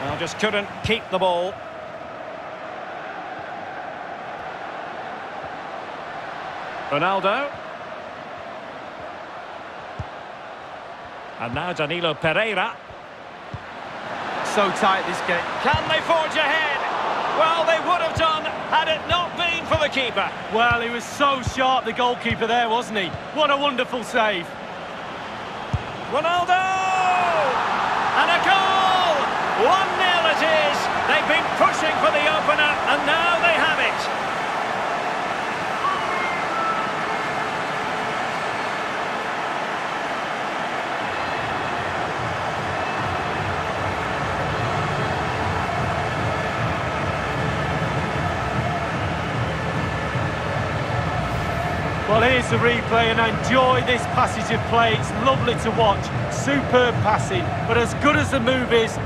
Well, just couldn't keep the ball. Ronaldo. And now Danilo Pereira. So tight this game. Can they forge ahead? Well, they would have done had it not been for the keeper. Well, he was so sharp, the goalkeeper there, wasn't he? What a wonderful save. Ronaldo! And a goal! 1-0 it is. They've been pushing for the opener, and now they have it. Well, here's the replay, and enjoy this passage of play. It's lovely to watch. Superb passing, but as good as the move is,